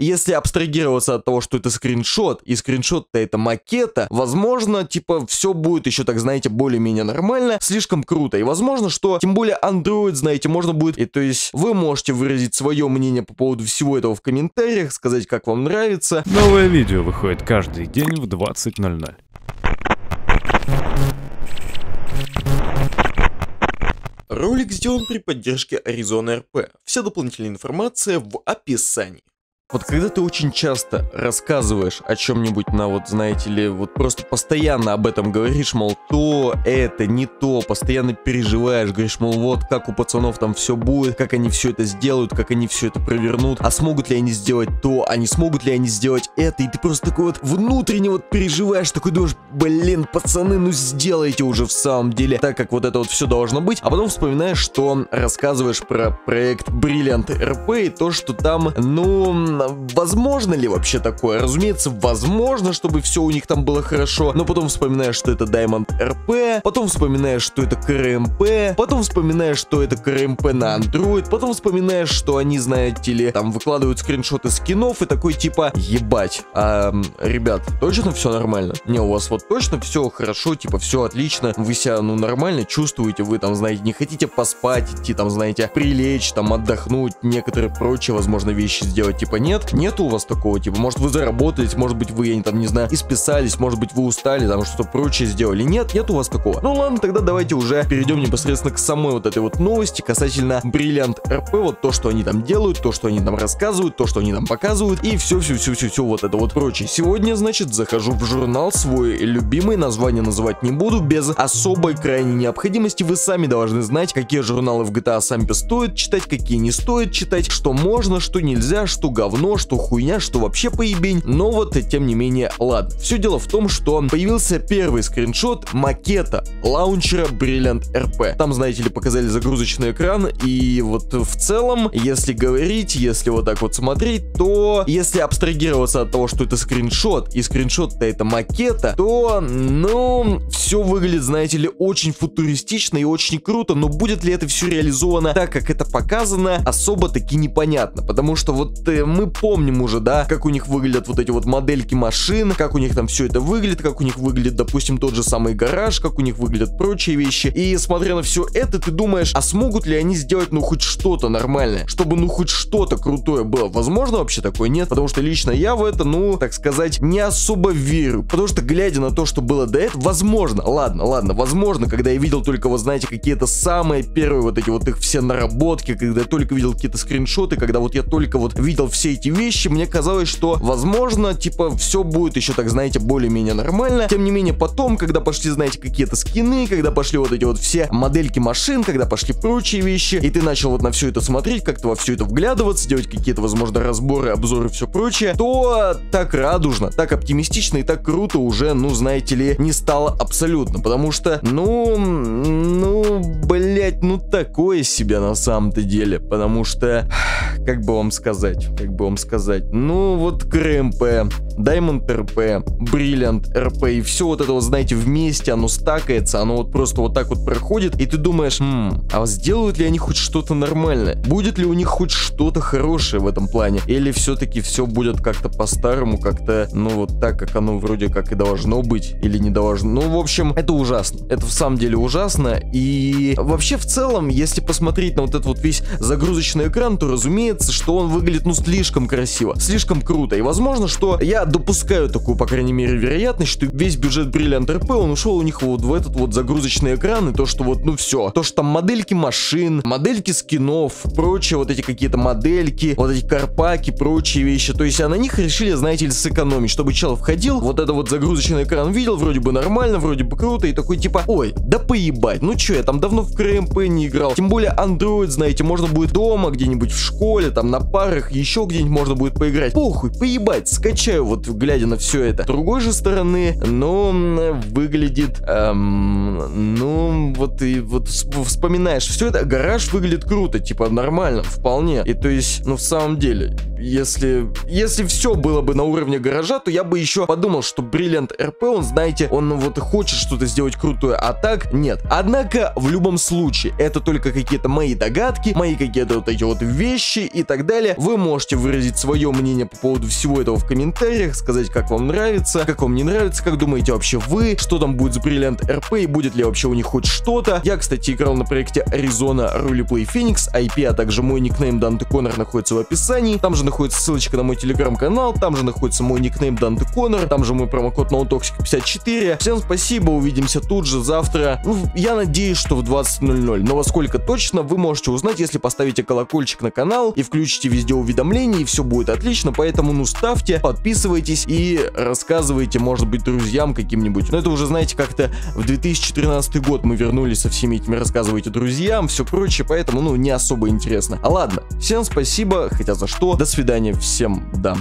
Если абстрагироваться от того, что это скриншот, и скриншот-то это макета, возможно, типа, все будет еще, так знаете, более-менее нормально, слишком круто. И возможно, что, тем более, Android, знаете, можно будет, и то есть, вы можете выразить свое мнение по поводу всего этого в комментариях, сказать, как вам нравится. Новое видео выходит каждый день в 20.00. Ролик сделан при поддержке Arizona RP. Вся дополнительная информация в описании. Вот когда ты очень часто рассказываешь о чем-нибудь на вот, знаете ли, вот просто постоянно об этом говоришь, мол, то, это, не то, постоянно переживаешь, говоришь, мол, вот как у пацанов там все будет, как они все это сделают, как они все это провернут, а смогут ли они сделать то, а не смогут ли они сделать это, и ты просто такой вот внутренне вот переживаешь, такой думаешь, блин, пацаны, ну сделайте уже в самом деле так, как вот это вот все должно быть, а потом вспоминаешь, что рассказываешь про проект Brilliant RP и то, что там, ну, возможно ли вообще такое? Разумеется, возможно, чтобы все у них там было хорошо, но потом вспоминаешь, что это Diamond RP, потом вспоминаешь, что это КРМП, потом вспоминаешь, что это КРМП на Android, потом вспоминаешь, что они, знаете ли, там выкладывают скриншоты скинов и такой типа, ебать, а, ребят, точно все нормально? Не, у вас вот точно все хорошо, типа все отлично, вы себя, ну, нормально чувствуете, вы там, знаете, не хотите поспать, идти там, знаете, прилечь, там, отдохнуть, некоторые прочие, возможно, вещи сделать, типа, нет, нет у вас такого, типа, может вы заработаете, может быть вы, я не там, не знаю, исписались, может быть вы устали, там что-то прочее сделали, нет, нет у вас такого. Ну ладно, тогда давайте уже перейдем непосредственно к самой вот этой вот новости касательно Brilliant RP, вот то, что они там делают, то, что они там рассказывают, то, что они там показывают, и все-все-все-все-все вот это вот прочее. Сегодня, значит, захожу в журнал свой любимый, название называть не буду, без особой крайней необходимости, вы сами должны знать, какие журналы в GTA сами стоит читать, какие не стоит читать, что можно, что нельзя, что говно говно, что хуйня, что вообще поебень. Но вот, тем не менее, ладно. Все дело в том, что появился первый скриншот макета лаунчера Brilliant RP. Там, знаете ли, показали загрузочный экран, и вот в целом, если говорить, если вот так вот смотреть, то если абстрагироваться от того, что это скриншот, и скриншот-то это макета, то, ну, все выглядит, знаете ли, очень футуристично и очень круто, но будет ли это все реализовано так, как это показано, особо таки непонятно, потому что вот э, мы помним уже, да, как у них выглядят вот эти вот модельки машин, как у них там все это выглядит, как у них выглядит, допустим, тот же самый гараж, как у них выглядят прочие вещи. И смотря на все это, ты думаешь, а смогут ли они сделать, ну, хоть что-то нормальное, чтобы, ну, хоть что-то крутое было? Возможно вообще такое? Нет, потому что лично я в это, ну, так сказать, не особо верю. Потому что, глядя на то, что было до этого, возможно, ладно, ладно, возможно, когда я видел только, вот знаете, какие-то самые первые вот эти вот их все наработки, когда я только видел какие-то скриншоты, когда вот я только вот видел все эти вещи, мне казалось, что, возможно, типа, все будет еще, так знаете, более-менее нормально. Тем не менее, потом, когда пошли, знаете, какие-то скины, когда пошли вот эти вот все модельки машин, когда пошли прочие вещи, и ты начал вот на все это смотреть, как-то во все это вглядываться, делать какие-то, возможно, разборы, обзоры, все прочее, то так радужно, так оптимистично и так круто уже, ну, знаете ли, не стало абсолютно, потому что, ну, ну, блять, ну, такое себе на самом-то деле, потому что, как бы вам сказать, как бы вам сказать. Ну, вот КРМП, Diamond RP, Brilliant RP, и все вот это вот, знаете, вместе, оно стакается, оно вот просто вот так вот проходит, и ты думаешь, хм, а сделают ли они хоть что-то нормальное? Будет ли у них хоть что-то хорошее в этом плане? Или все-таки все будет как-то по-старому, как-то, ну, вот так, как оно вроде как и должно быть, или не должно? Ну, в общем, это ужасно. Это в самом деле ужасно, и вообще в целом, если посмотреть на вот этот вот весь загрузочный экран, то разумеется, что он выглядит, ну, слишком красиво, слишком круто. И возможно, что я допускаю такую, по крайней мере, вероятность, что весь бюджет Brilliant RP, он ушел у них вот в этот вот загрузочный экран, и то, что вот, ну все. То, что там модельки машин, модельки скинов, прочие вот эти какие-то модельки, вот эти карпаки, прочие вещи. То есть, а на них решили, знаете ли, сэкономить, чтобы чел входил, вот это вот загрузочный экран видел, вроде бы нормально, вроде бы круто, и такой типа, ой, да поебать, ну чё, я там давно в КРМП не играл. Тем более Android, знаете, можно будет дома, где-нибудь в школе, там на парах, еще где где-нибудь можно будет поиграть. Похуй, поебать, скачаю вот глядя на все это. С другой же стороны, ну, выглядит, эм, ну, вот и вот вспоминаешь все это, гараж выглядит круто, типа нормально, вполне. И то есть, ну, в самом деле, если, если все было бы на уровне гаража, то я бы еще подумал, что Brilliant RP, он, знаете, он вот хочет что-то сделать крутое, а так нет. Однако, в любом случае, это только какие-то мои догадки, мои какие-то вот эти вот вещи и так далее. Вы можете выразить свое мнение по поводу всего этого в комментариях, сказать, как вам нравится, как вам не нравится, как думаете вообще вы, что там будет с Brilliant RP и будет ли вообще у них хоть что-то. Я, кстати, играл на проекте Arizona Roleplay Phoenix, IP, а также мой никнейм Данте Коннор находится в описании. Там же находится ссылочка на мой телеграм-канал, там же находится мой никнейм Данте Коннор, там же мой промокод NoToxic54. Всем спасибо, увидимся тут же завтра. Ну, я надеюсь, что в 20.00, но во сколько точно вы можете узнать, если поставите колокольчик на канал и включите везде уведомления, и все будет отлично, поэтому ну ставьте, подписывайтесь и рассказывайте, может быть, друзьям каким-нибудь. Но это уже, знаете, как-то в 2013 год мы вернулись со всеми этими рассказывайте друзьям, все прочее, поэтому, ну, не особо интересно. А ладно, всем спасибо, хотя за что. До свидания, всем, да.